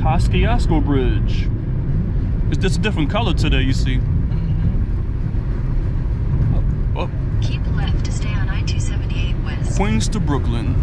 Kosciuszko Bridge. It's just a different color today, you see. Oh, Keep left to stay on I-278 West. Queens to Brooklyn.